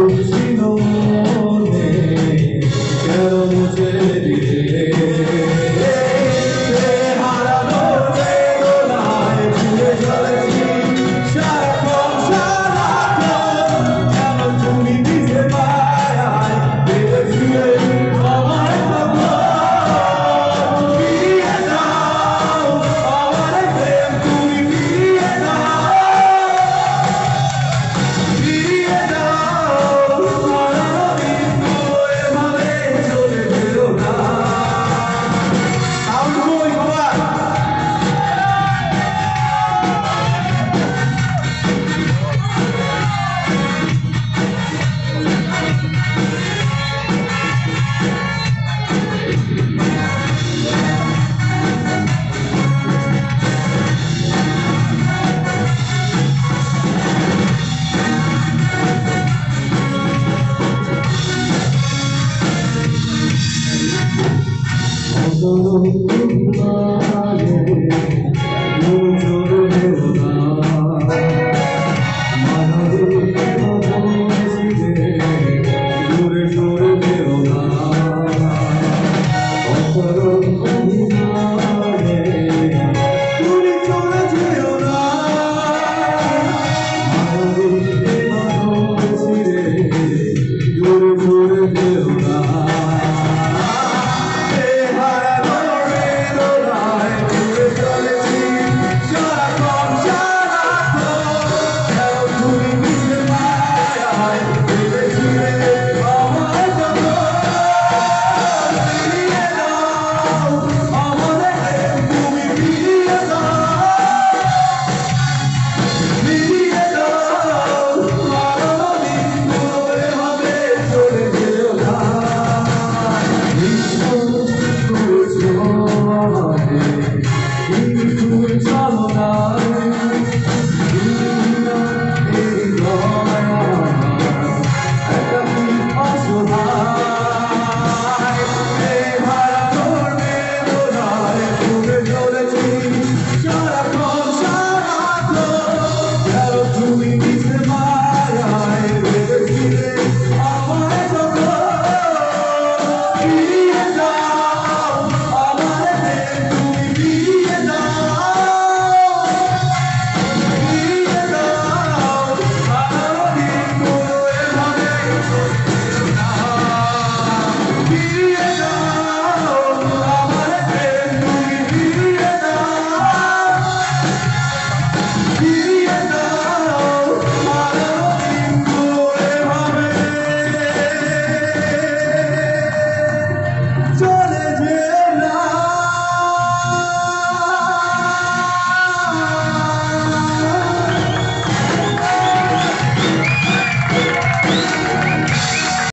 through the snow. comigo. 감사합니다.